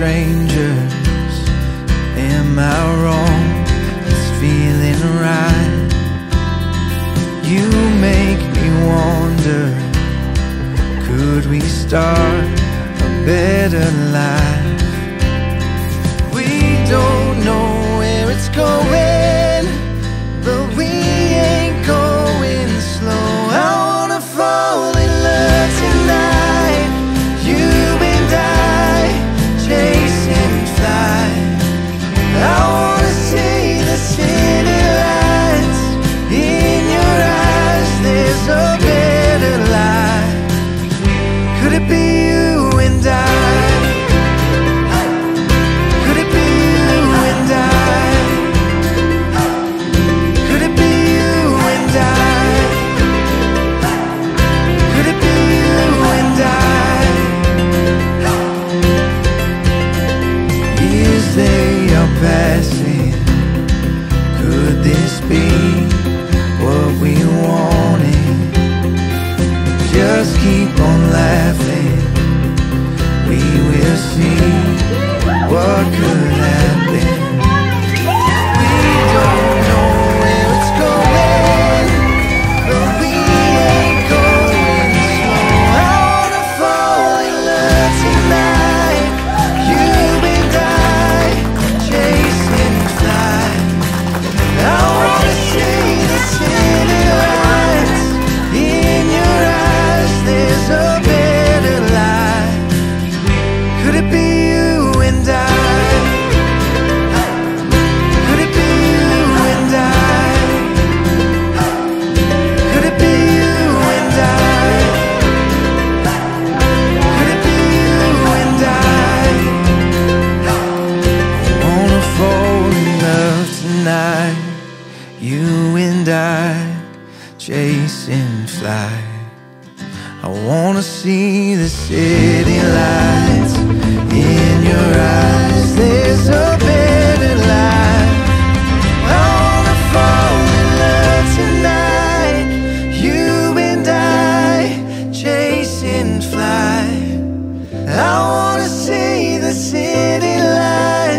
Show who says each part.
Speaker 1: strangers. Am I wrong? It's feeling right. You make me wonder. Could we start a better life? We don't. What could happen. We chasing fly. I wanna see the city lights in your eyes. There's a better life. I wanna fall in love tonight. You and I chasing fly. I wanna see the city lights.